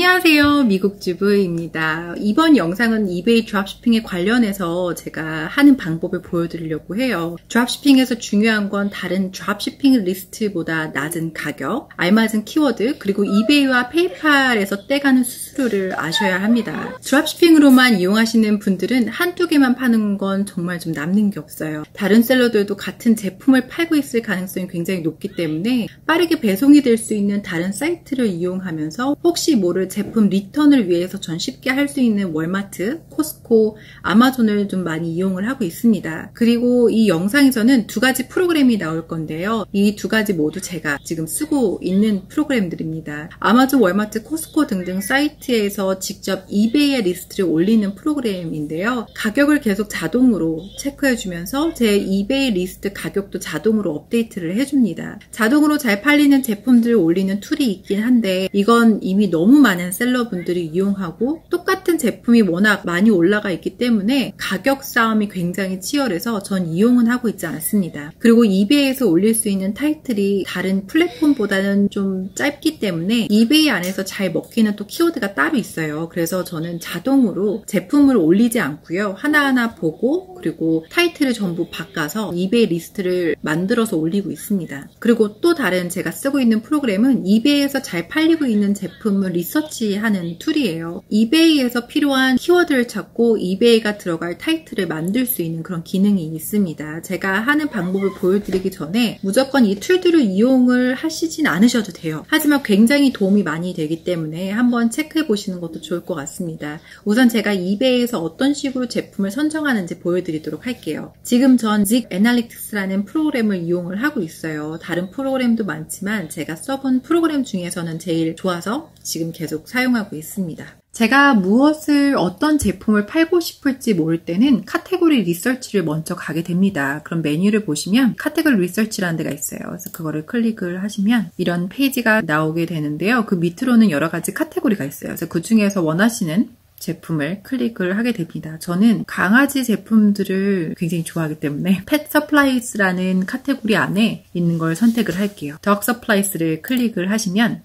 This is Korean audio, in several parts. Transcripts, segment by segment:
안녕하세요. 미국 주부입니다. 이번 영상은 이베이 dropshipping에 관련해서 제가 하는 방법을 보여드리려고 해요. dropshipping에서 중요한 건 다른 dropshipping 리스트보다 낮은 가격, 알맞은 키워드, 그리고 이베이와 페이팔에서 떼가는 수수료를 아셔야 합니다. dropshipping으로만 이용하시는 분들은 한두 개만 파는 건 정말 좀 남는 게 없어요. 다른 seller들도 같은 제품을 팔고 있을 가능성이 굉장히 높기 때문에 빠르게 배송이 될 수 있는 다른 사이트를 이용하면서 혹시 모를 제품 return을 위해서 전 쉽게 할 수 있는 월마트, 코스코, 아마존을 좀 많이 이용을 하고 있습니다. 그리고 이 영상에서는 두 가지 프로그램이 나올 건데요. 이 두 가지 모두 제가 지금 쓰고 있는 프로그램들입니다. 아마존, 월마트, 코스코 등등 사이트에서 직접 이베이의 리스트를 올리는 프로그램인데요. 가격을 계속 자동으로 체크해주면서 제 이베이 리스트 가격도 자동으로 업데이트를 해줍니다. 자동으로 잘 팔리는 제품들을 올리는 tool이 있긴 한데 이건 이미 너무 많은 seller분들이 이용하고 똑같은 제품이 워낙 많이 올라가 있기 때문에 가격 싸움이 굉장히 치열해서 전 이용은 하고 있지 않습니다. 그리고 이베이에서 올릴 수 있는 타이틀이 다른 플랫폼보다는 좀 짧기 때문에 이베이 안에서 잘 먹히는 또 키워드가 따로 있어요. 그래서 저는 자동으로 제품을 올리지 않고요. 하나하나 보고 그리고 타이틀을 전부 바꿔서 이베이 리스트를 만들어서 올리고 있습니다. 그리고 또 다른 제가 쓰고 있는 프로그램은 이베이에서 잘 팔리고 있는 제품을 리서치하는 tool이에요. 이베이에서 필요한 키워드를 찾고 이베이가 들어갈 타이틀을 만들 수 있는 그런 기능이 있습니다. 제가 하는 방법을 보여드리기 전에 무조건 이 tool들을 이용을 하시진 않으셔도 돼요. 하지만 굉장히 도움이 많이 되기 때문에 한번 체크해 보시는 것도 좋을 것 같습니다. 우선 제가 이베이에서 어떤 식으로 제품을 선정하는지 보여드리도록 할게요. 지금 전 ZIK Analytics라는 프로그램을 이용을 하고 있어요. 다른 프로그램도 많지만 제가 써본 프로그램 중에서는 제일 좋아서 지금 계속 사용하고 있습니다. 제가 무엇을 어떤 제품을 팔고 싶을지 모를 때는 카테고리 리서치를 먼저 가게 됩니다. 그럼 메뉴를 보시면 카테고리 리서치라는 데가 있어요. 그래서 그거를 클릭을 하시면 이런 페이지가 나오게 되는데요. 그 밑으로는 여러 가지 카테고리가 있어요. 그래서 그 중에서 원하시는 제품을 클릭을 하게 됩니다. 저는 강아지 제품들을 굉장히 좋아하기 때문에 Pet Supplies라는 카테고리 안에 있는 걸 선택을 할게요. Dog Supplies를 클릭을 하시면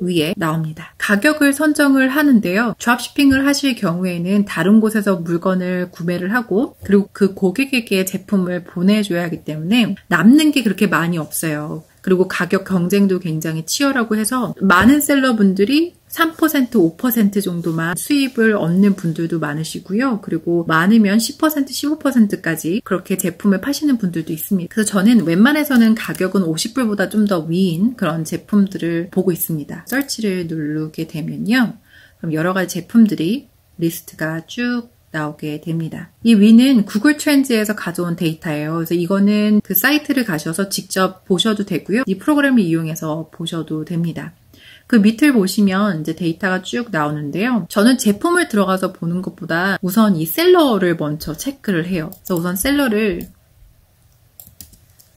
위에 나옵니다. 가격을 선정을 하는데요. 드랍시핑을 하실 경우에는 다른 곳에서 물건을 구매를 하고 그리고 그 고객에게 제품을 보내줘야 하기 때문에 남는 게 그렇게 많이 없어요. 그리고 가격 경쟁도 굉장히 치열하고 해서 많은 셀러분들이 3% 5% 정도만 수입을 얻는 분들도 많으시고요. 그리고 많으면 10% 15%까지 그렇게 제품을 파시는 분들도 있습니다. 그래서 저는 웬만해서는 가격은 50불보다 좀 더 위인 그런 제품들을 보고 있습니다. 설치를 누르게 되면요. 그럼 여러 가지 제품들이 리스트가 쭉 나오게 됩니다. 이 위는 Google Trends에서 가져온 데이터예요. 그래서 이거는 그 사이트를 가셔서 직접 보셔도 되고요. 이 프로그램을 이용해서 보셔도 됩니다. 그 밑을 보시면 이제 데이터가 쭉 나오는데요. 저는 제품을 들어가서 보는 것보다 우선 이 seller를 먼저 체크를 해요. 그래서 우선 seller를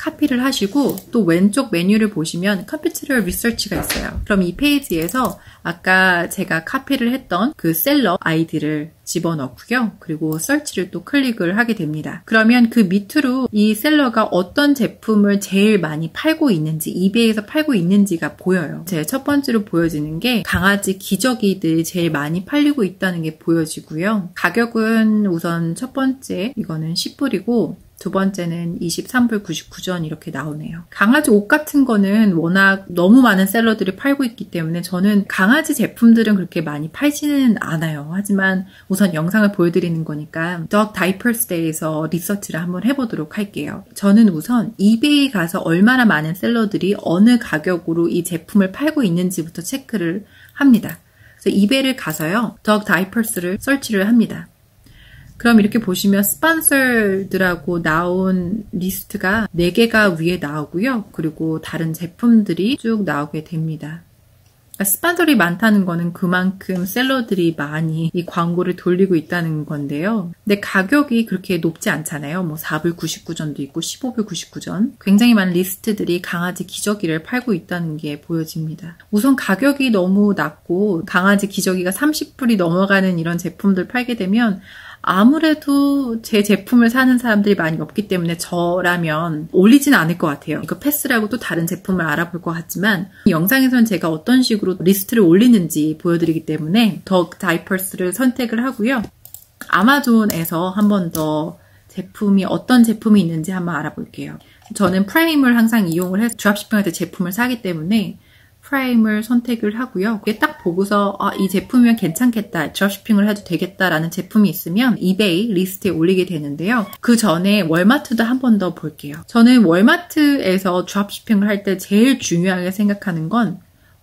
카피를 하시고 또 왼쪽 메뉴를 보시면 Competitor Research가 있어요. 그럼 이 페이지에서 아까 제가 카피를 했던 그 seller 아이디를 집어넣고요. 그리고 search를 또 클릭을 하게 됩니다. 그러면 그 밑으로 이 seller가 어떤 제품을 제일 많이 팔고 있는지, 이베이에서 팔고 있는지가 보여요. 제 첫 번째로 보여지는 게 강아지 기저귀들이 제일 많이 팔리고 있다는 게 보여지고요. 가격은 우선 첫 번째, 이거는 10불이고, 두 번째는 23불 99전 이렇게 나오네요. 강아지 옷 같은 거는 워낙 너무 많은 셀러들이 팔고 있기 때문에 저는 강아지 제품들은 그렇게 많이 팔지는 않아요. 하지만 우선 영상을 보여드리는 거니까 Dog Diapers Day에서 리서치를 한번 해보도록 할게요. 저는 우선 이베이 가서 얼마나 많은 셀러들이 어느 가격으로 이 제품을 팔고 있는지부터 체크를 합니다. 그래서 이베이를 가서요. Dog Diapers를 search를 합니다. 그럼 이렇게 보시면 sponsored라고 나온 리스트가 4개가 위에 나오고요. 그리고 다른 제품들이 쭉 나오게 됩니다. sponsored이 많다는 거는 그만큼 seller들이 많이 이 광고를 돌리고 있다는 건데요. 근데 가격이 그렇게 높지 않잖아요. 뭐 4불 99전도 있고 15불 99전. 굉장히 많은 리스트들이 강아지 기저귀를 팔고 있다는 게 보여집니다. 우선 가격이 너무 낮고 강아지 기저귀가 30불이 넘어가는 이런 제품들 팔게 되면 아무래도 제 제품을 사는 사람들이 많이 없기 때문에 저라면 올리진 않을 것 같아요. 이거 패스하고 또 다른 제품을 알아볼 것 같지만 영상에서는 제가 어떤 식으로 리스트를 올리는지 보여드리기 때문에 더 다이퍼스를 선택을 하고요. 아마존에서 한 번 더 제품이 어떤 제품이 있는지 한번 알아볼게요. 저는 프라임을 항상 이용을 해서 dropshipping할 때 제품을 사기 때문에 프라임을 선택을 하고요. 그게 딱 보고서 아, 이 제품이면 괜찮겠다, dropshipping을 해도 되겠다라는 제품이 있으면 이베이 리스트에 올리게 되는데요. 그 전에 월마트도 한 번 더 볼게요. 저는 월마트에서 dropshipping을 할 때 제일 중요하게 생각하는 건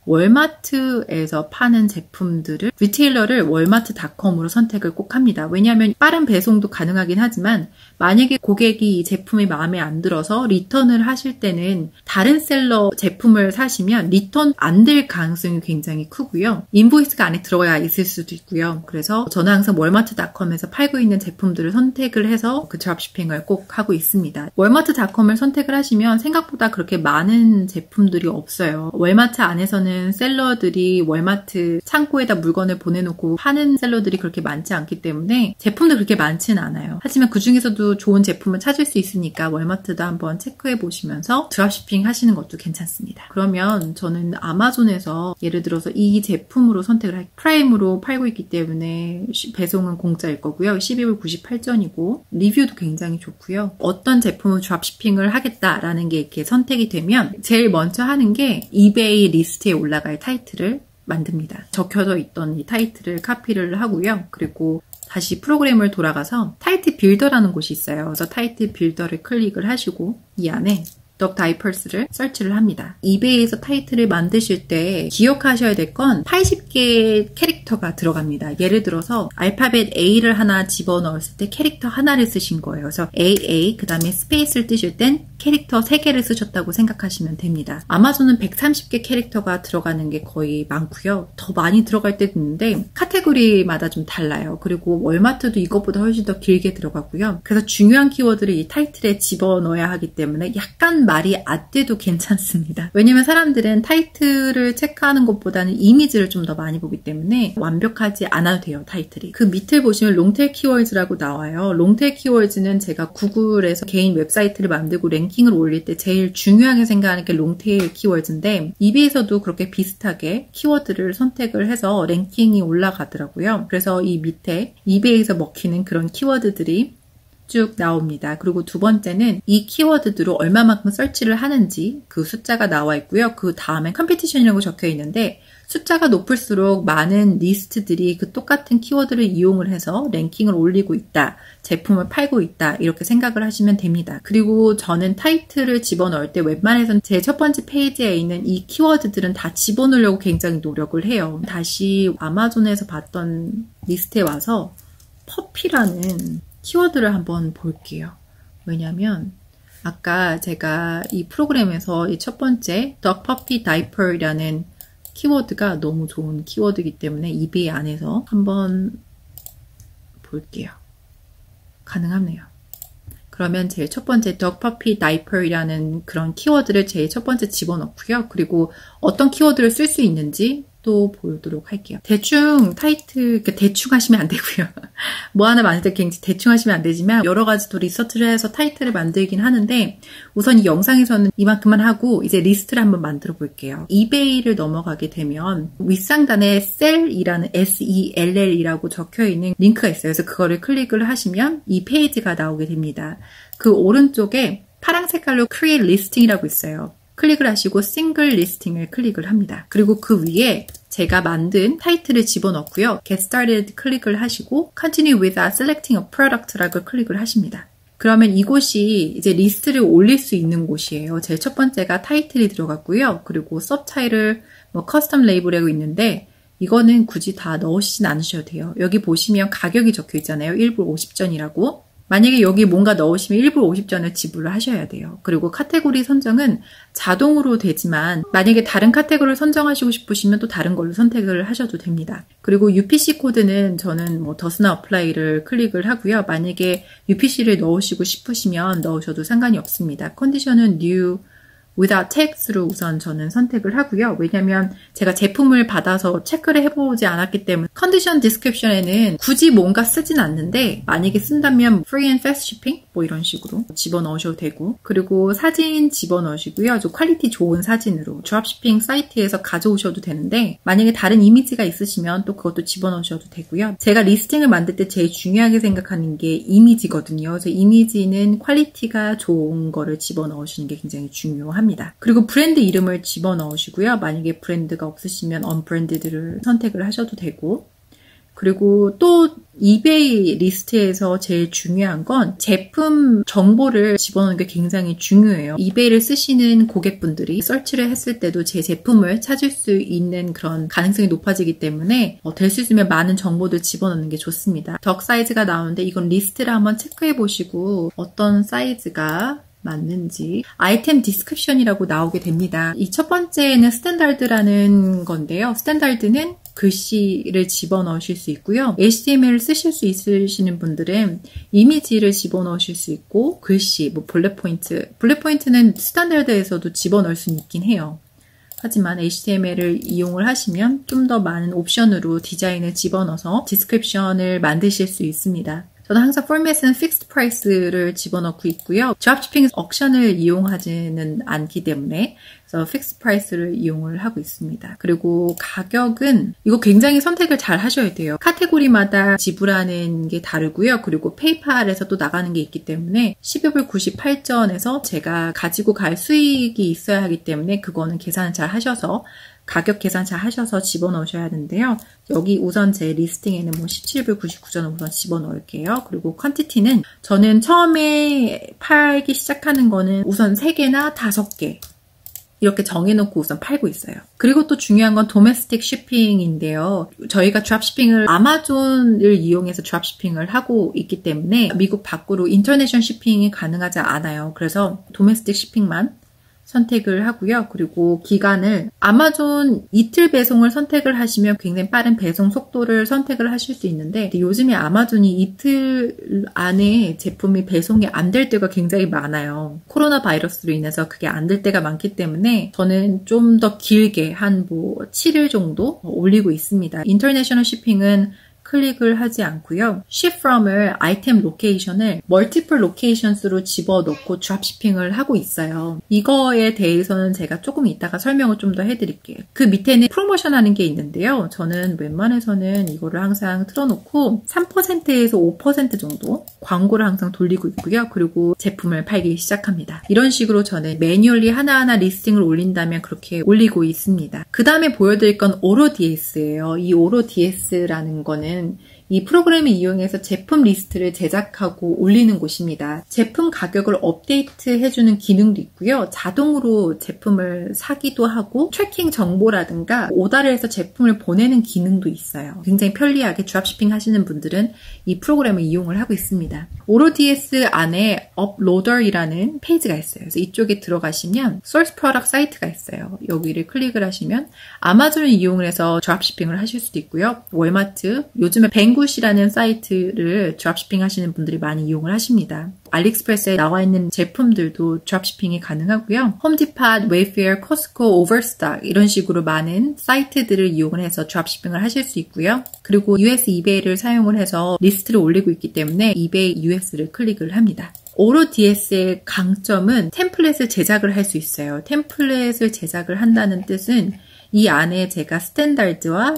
월마트에서 파는 제품들을 retailer를 월마트닷컴으로 선택을 꼭 합니다. 왜냐하면 빠른 배송도 가능하긴 하지만 만약에 고객이 이 제품이 마음에 안 들어서 return을 하실 때는 다른 seller 제품을 사시면 return 안 될 가능성이 굉장히 크고요. 인보이스가 안에 들어가 있을 수도 있고요. 그래서 저는 항상 월마트닷컴에서 팔고 있는 제품들을 선택을 해서 그 dropshipping을 꼭 하고 있습니다. 월마트닷컴을 선택을 하시면 생각보다 그렇게 많은 제품들이 없어요. 월마트 안에서는 seller들이 월마트 창고에다 물건을 보내놓고 파는 seller들이 그렇게 많지 않기 때문에 제품도 그렇게 많지는 않아요. 하지만 그 중에서도 좋은 제품을 찾을 수 있으니까 월마트도 한번 체크해 보시면서 dropshipping 하시는 것도 괜찮습니다. 그러면 저는 아마존에서 예를 들어서 이 제품으로 선택을 할 프라임으로 팔고 있기 때문에 배송은 공짜일 거고요. 12불 98전이고 리뷰도 굉장히 좋고요. 어떤 제품을 dropshipping을 하겠다라는 게 이렇게 선택이 되면 제일 먼저 하는 게 이베이 리스트에 올라갈 타이틀을 만듭니다. 적혀져 있던 이 타이틀을 카피를 하고요. 그리고 다시 프로그램을 돌아가서 Title Builder라는 곳이 있어요. 그래서 Title Builder를 클릭을 하시고 이 안에 dog diapers를 search를 합니다. 이베이에서 타이틀을 만드실 때 기억하셔야 될 건 80개의 캐릭터가 들어갑니다. 예를 들어서 알파벳 A를 하나 집어넣었을 때 캐릭터 하나를 쓰신 거예요. 그래서 AA 그 다음에 스페이스를 띄실 땐 캐릭터 3개를 쓰셨다고 생각하시면 됩니다. 아마존은 130개 캐릭터가 들어가는 게 거의 많고요. 더 많이 들어갈 때도 있는데 카테고리마다 좀 달라요. 그리고 월마트도 이것보다 훨씬 더 길게 들어가고요. 그래서 중요한 키워드를 이 타이틀에 집어넣어야 하기 때문에 약간 말이 안 돼도 괜찮습니다. 왜냐면 사람들은 타이틀을 체크하는 것보다는 이미지를 좀 더 많이 보기 때문에 완벽하지 않아도 돼요, 타이틀이. 그 밑에 보시면 long tail 키워드라고 나와요. long tail 키워드는 제가 구글에서 개인 웹사이트를 만들고 랭킹 을 올릴 때 제일 중요하게 생각하는 게 long tail 키워드인데 이베이에서도 그렇게 비슷하게 키워드를 선택을 해서 랭킹이 올라가더라고요. 그래서 이 밑에 이베이에서 먹히는 그런 키워드들이 쭉 나옵니다. 그리고 두 번째는 이 키워드들로 얼마만큼 search를 하는지 그 숫자가 나와 있고요. 그 다음에 competition이라고 적혀 있는데 숫자가 높을수록 많은 리스트들이 그 똑같은 키워드를 이용을 해서 랭킹을 올리고 있다. 제품을 팔고 있다. 이렇게 생각을 하시면 됩니다. 그리고 저는 타이틀을 집어넣을 때 웬만해선 제 첫 번째 페이지에 있는 이 키워드들은 다 집어넣으려고 굉장히 노력을 해요. 다시 아마존에서 봤던 리스트에 와서 puppy라는 키워드를 한번 볼게요. 왜냐면 아까 제가 이 프로그램에서 이 첫 번째 Dog Puppy Diaper이라는 키워드가 너무 좋은 키워드이기 때문에 이베이 안에서 한번 볼게요. 가능하네요. 그러면 제일 첫 번째 Dog Puppy Diaper이라는 그런 키워드를 제일 첫 번째 집어넣고요. 그리고 어떤 키워드를 쓸 수 있는지 또 보도록 할게요. 대충 타이틀, 대충 하시면 안 되고요. 뭐 하나 만들 때 굉장히 대충 하시면 안 되지만 여러 가지 또 리서치를 해서 타이틀을 만들긴 하는데 우선 이 영상에서는 이만큼만 하고 이제 리스트를 한번 만들어 볼게요. 이베이를 넘어가게 되면 윗상단에 sell이라는 S-E-L-L이라고 적혀 있는 링크가 있어요. 그래서 그거를 클릭을 하시면 이 페이지가 나오게 됩니다. 그 오른쪽에 파랑 색깔로 Create Listing이라고 있어요. 클릭을 하시고 single listing을 클릭을 합니다. 그리고 그 위에 제가 만든 타이틀을 집어넣고요. Get Started 클릭을 하시고 Continue without selecting a product라고 클릭을 하십니다. 그러면 이곳이 이제 리스트를 올릴 수 있는 곳이에요. 제일 첫 번째가 타이틀이 들어갔고요. 그리고 subtitle, 뭐 custom label이라고 있는데 이거는 굳이 다 넣으시진 않으셔도 돼요. 여기 보시면 가격이 적혀 있잖아요. 1불 50전이라고. 만약에 여기 뭔가 넣으시면 1불 50전을 지불을 하셔야 돼요. 그리고 카테고리 선정은 자동으로 되지만 만약에 다른 카테고리를 선정하시고 싶으시면 또 다른 걸로 선택을 하셔도 됩니다. 그리고 UPC 코드는 저는 뭐 does not apply를 클릭을 하고요. 만약에 UPC를 넣으시고 싶으시면 넣으셔도 상관이 없습니다. 컨디션은 new without tags로 우선 저는 선택을 하고요. 왜냐면 제가 제품을 받아서 체크를 해보지 않았기 때문에 condition description에는 굳이 뭔가 쓰진 않는데 만약에 쓴다면 free and fast shipping 뭐 이런 식으로 집어넣으셔도 되고 그리고 사진 집어넣으시고요. 좀 quality 좋은 사진으로 dropshipping 사이트에서 가져오셔도 되는데 만약에 다른 이미지가 있으시면 또 그것도 집어넣으셔도 되고요. 제가 listing을 만들 때 제일 중요하게 생각하는 게 이미지거든요. 그래서 이미지는 quality가 좋은 거를 집어넣으시는 게 굉장히 중요합니다. 그리고 브랜드 이름을 집어넣으시고요. 만약에 브랜드가 없으시면 unbranded를 선택을 하셔도 되고 그리고 또 이베이 리스트에서 제일 중요한 건 제품 정보를 집어넣는 게 굉장히 중요해요. 이베이를 쓰시는 고객분들이 search를 했을 때도 제 제품을 찾을 수 있는 그런 가능성이 높아지기 때문에 어, 될수 있으면 많은 정보들 집어넣는 게 좋습니다. dog 사이즈가 나오는데 이건 리스트를 한번 체크해 보시고 어떤 사이즈가 맞는지 item description이라고 나오게 됩니다. 이 첫 번째는 standard라는 건데요. standard는 글씨를 집어넣으실 수 있고요. HTML을 쓰실 수 있으시는 분들은 이미지를 집어넣으실 수 있고 글씨, 뭐 bullet point, bullet point는 standard에서도 집어넣을 수 있긴 해요. 하지만 HTML을 이용을 하시면 좀 더 많은 옵션으로 디자인을 집어넣어서 description을 만드실 수 있습니다. 저는 항상 포맷은 fixed price를 집어넣고 있고요. dropshipping auction을 이용하지는 않기 때문에 그래서 fixed price를 이용을 하고 있습니다. 그리고 가격은 이거 굉장히 선택을 잘 하셔야 돼요. 카테고리마다 지불하는 게 다르고요. 그리고 페이팔에서 또 나가는 게 있기 때문에 12불 98전에서 제가 가지고 갈 수익이 있어야 하기 때문에 그거는 계산을 잘 하셔서 가격 계산 잘 하셔서 집어넣으셔야 하는데요. 여기 우선 제 listing에는 뭐 17불 99전을 우선 집어넣을게요. 그리고 quantity는 저는 처음에 팔기 시작하는 거는 우선 3개나 5개 이렇게 정해놓고 우선 팔고 있어요. 그리고 또 중요한 건 domestic shipping인데요. 저희가 drop shipping을 아마존을 이용해서 drop shipping을 하고 있기 때문에 미국 밖으로 international shipping이 가능하지 않아요. 그래서 domestic shipping만 선택을 하고요. 그리고 기간을 아마존 이틀 배송을 선택을 하시면 굉장히 빠른 배송 속도를 선택을 하실 수 있는데 요즘에 아마존이 이틀 안에 제품이 배송이 안 될 때가 굉장히 많아요. 코로나 바이러스로 인해서 그게 안 될 때가 많기 때문에 저는 좀 더 길게 한 뭐 7일 정도 올리고 있습니다. international shipping은 클릭을 하지 않고요. ship from을 item location을 multiple locations로 집어넣고 drop shipping을 하고 있어요. 이거에 대해서는 제가 조금 이따가 설명을 좀 더 해드릴게요. 그 밑에는 프로모션 하는 게 있는데요. 저는 웬만해서는 이거를 항상 틀어놓고 3%에서 5% 정도 광고를 항상 돌리고 있고요. 그리고 제품을 팔기 시작합니다. 이런 식으로 저는 manually 하나하나 listing을 올린다면 그렇게 올리고 있습니다. 그 다음에 보여드릴 건 AutoDS예요. 이 AutoDS라는 거는 이 프로그램을 이용해서 제품 리스트를 제작하고 올리는 곳입니다. 제품 가격을 업데이트 해주는 기능도 있고요. 자동으로 제품을 사기도 하고 tracking 정보라든가 order를 해서 제품을 보내는 기능도 있어요. 굉장히 편리하게 drop shipping 하시는 분들은 이 프로그램을 이용을 하고 있습니다. AutoDS 안에 uploader이라는 페이지가 있어요. 그래서 이쪽에 들어가시면 source product 사이트가 있어요. 여기를 클릭을 하시면 아마존을 이용을 해서 drop shipping을 하실 수도 있고요. 월마트, 요즘에 Banggood이라는 사이트를 drop shipping 하시는 분들이 많이 이용을 하십니다. 알리익스프레스에 나와 있는 제품들도 drop shipping이 가능하고요. 홈디팟, 웨이페어, 코스코, 오버스탁 이런 식으로 많은 사이트들을 이용을 해서 drop shipping을 하실 수 있고요. 그리고 US 이베이를 사용을 해서 리스트를 올리고 있기 때문에 이베이 US를 클릭을 합니다. AutoDS의 강점은 template을 제작을 할 수 있어요. template을 제작을 한다는 뜻은 이 안에 제가 standard와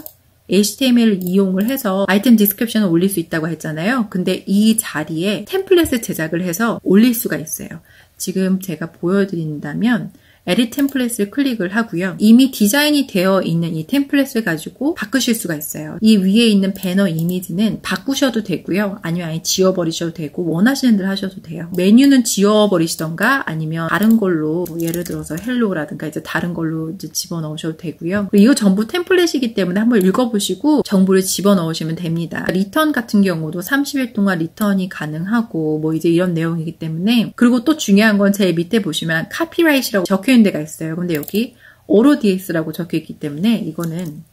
HTML을 이용을 해서 item description을 올릴 수 있다고 했잖아요. 근데 이 자리에 template을 제작을 해서 올릴 수가 있어요. 지금 제가 보여드린다면 edit template을 클릭을 하고요. 이미 디자인이 되어 있는 이 template을 가지고 바꾸실 수가 있어요. 이 위에 있는 배너 이미지는 바꾸셔도 되고요. 아니면 아예 지워버리셔도 되고 원하시는 대로 하셔도 돼요. 메뉴는 지워버리시던가 아니면 다른 걸로 뭐 예를 들어서 hello라든가 이제 다른 걸로 이제 집어넣으셔도 되고요. 이거 전부 template이기 때문에 한번 읽어보시고 정보를 집어넣으시면 됩니다. return 같은 경우도 30일 동안 return이 가능하고 뭐 이제 이런 내용이기 때문에 그리고 또 중요한 건 제일 밑에 보시면 copyright라고 적혀 있는 데가 있어요. 근데 여기 AutoDS라고 적혀 있기 때문에 이거는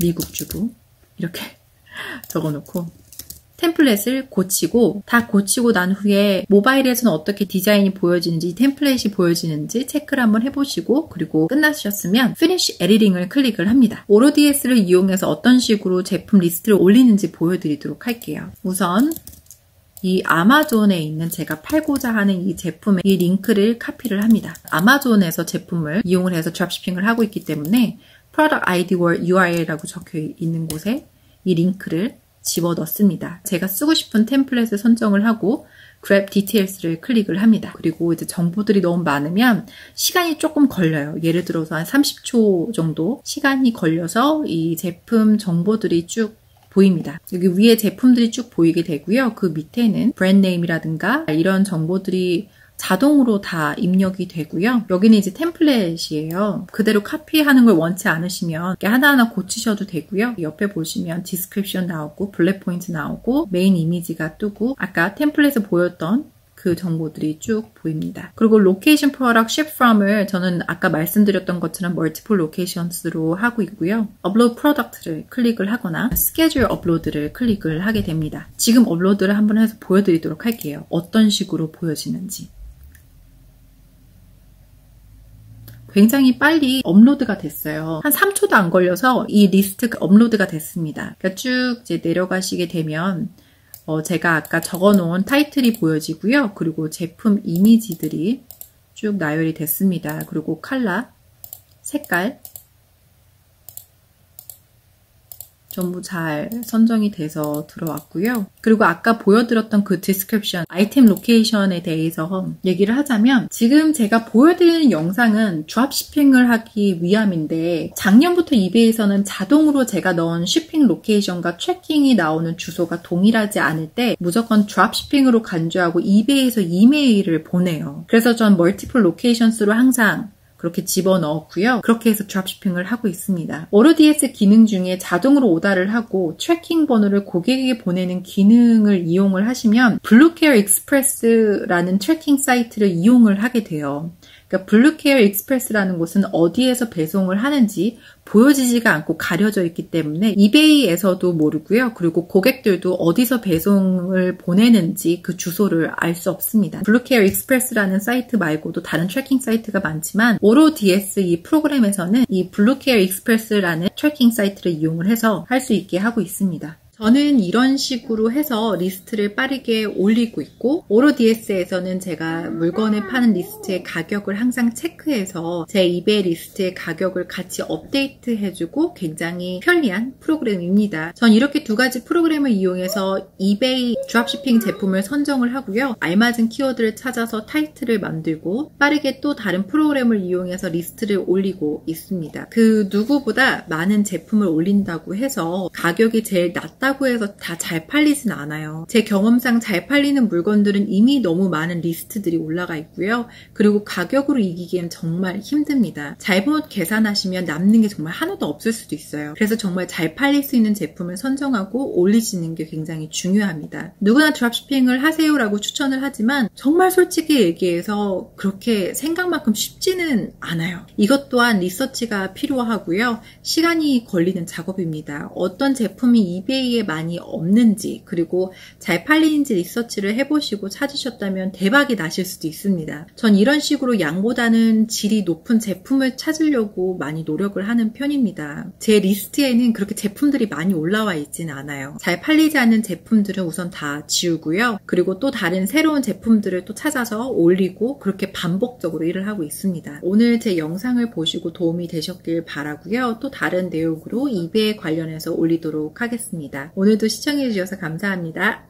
미국 주부 이렇게 적어놓고 template을 고치고 다 고치고 난 후에 모바일에서는 어떻게 디자인이 보여지는지 template이 보여지는지 체크를 한번 해보시고 그리고 끝나셨으면 Finish Editing을 클릭을 합니다. AutoDS를 이용해서 어떤 식으로 제품 리스트를 올리는지 보여드리도록 할게요. 우선 이 아마존에 있는 제가 팔고자 하는 이 제품의 이 링크를 카피를 합니다. 아마존에서 제품을 이용을 해서 드랍시핑을 하고 있기 때문에 Product ID URL이라고 적혀 있는 곳에 이 링크를 집어 넣습니다. 제가 쓰고 싶은 템플릿을 선정을 하고 Grab Details를 클릭을 합니다. 그리고 이제 정보들이 너무 많으면 시간이 조금 걸려요. 예를 들어서 한 30초 정도 시간이 걸려서 이 제품 정보들이 쭉 보입니다. 여기 위에 제품들이 쭉 보이게 되고요. 그 밑에는 brand name이라든가 이런 정보들이 자동으로 다 입력이 되고요. 여기는 이제 template이에요. 그대로 카피하는 걸 원치 않으시면 하나하나 고치셔도 되고요. 옆에 보시면 description 나오고 bullet point 나오고 main image가 뜨고 아까 template에 보였던 그 정보들이 쭉 보입니다. 그리고 location product ship from을 저는 아까 말씀드렸던 것처럼 multiple locations로 하고 있고요. upload product를 클릭을 하거나 schedule upload를 클릭을 하게 됩니다. 지금 업로드를 한번 해서 보여드리도록 할게요. 어떤 식으로 보여지는지. 굉장히 빨리 업로드가 됐어요. 한 3초도 안 걸려서 이 리스트가 업로드가 됐습니다. 그러니까 쭉 이제 내려가시게 되면 어 제가 아까 적어놓은 타이틀이 보여지고요. 그리고 제품 이미지들이 쭉 나열이 됐습니다. 그리고 칼라, 색깔, 전부 잘 선정이 돼서 들어왔고요. 그리고 아까 보여드렸던 그 description, item location에 대해서 얘기를 하자면 지금 제가 보여드리는 영상은 drop shipping을 하기 위함인데 작년부터 이베이에서는 자동으로 제가 넣은 shipping location과 tracking이 나오는 주소가 동일하지 않을 때 무조건 drop shipping으로 간주하고 이베이에서 이메일을 보내요. 그래서 전 multiple locations로 항상 그렇게 집어넣었고요. 그렇게 해서 drop shipping을 하고 있습니다. AutoDS 기능 중에 자동으로 order를 하고 tracking 번호를 고객에게 보내는 기능을 이용을 하시면 Bluecare Express라는 tracking 사이트를 이용을 하게 돼요. 그러니까 Bluecare Express라는 곳은 어디에서 배송을 하는지 보여지지가 않고 가려져 있기 때문에 이베이에서도 모르고요. 그리고 고객들도 어디서 배송을 보내는지 그 주소를 알 수 없습니다. Bluecare Express라는 사이트 말고도 다른 tracking 사이트가 많지만 AutoDS 이 프로그램에서는 이 Bluecare Express라는 tracking 사이트를 이용을 해서 할 수 있게 하고 있습니다. 저는 이런 식으로 해서 리스트를 빠르게 올리고 있고 AutoDS에서는 제가 물건을 파는 리스트의 가격을 항상 체크해서 제 이베이 리스트의 가격을 같이 업데이트 해주고 굉장히 편리한 프로그램입니다. 전 이렇게 두 가지 프로그램을 이용해서 이베이 dropshipping 제품을 선정을 하고요. 알맞은 키워드를 찾아서 타이틀을 만들고 빠르게 또 다른 프로그램을 이용해서 리스트를 올리고 있습니다. 그 누구보다 많은 제품을 올린다고 해서 가격이 제일 낮다 한다고 해서 다 잘 팔리진 않아요. 제 경험상 잘 팔리는 물건들은 이미 너무 많은 리스트들이 올라가 있고요. 그리고 가격으로 이기기엔 정말 힘듭니다. 잘못 계산하시면 남는 게 정말 하나도 없을 수도 있어요. 그래서 정말 잘 팔릴 수 있는 제품을 선정하고 올리시는 게 굉장히 중요합니다. 누구나 dropshipping을 하세요라고 추천을 하지만 정말 솔직히 얘기해서 그렇게 생각만큼 쉽지는 않아요. 이것 또한 리서치가 필요하고요. 시간이 걸리는 작업입니다. 어떤 제품이 이베이 에 많이 없는지 그리고 잘 팔리는지 리서치를 해보시고 찾으셨다면 대박이 나실 수도 있습니다. 전 이런 식으로 양보다는 질이 높은 제품을 찾으려고 많이 노력을 하는 편입니다. 제 리스트에는 그렇게 제품들이 많이 올라와 있지는 않아요. 잘 팔리지 않는 제품들은 우선 다 지우고요. 그리고 또 다른 새로운 제품들을 또 찾아서 올리고 그렇게 반복적으로 일을 하고 있습니다. 오늘 제 영상을 보시고 도움이 되셨길 바라고요. 또 다른 내용으로 이베에 관련해서 올리도록 하겠습니다. 오늘도 시청해주셔서 감사합니다.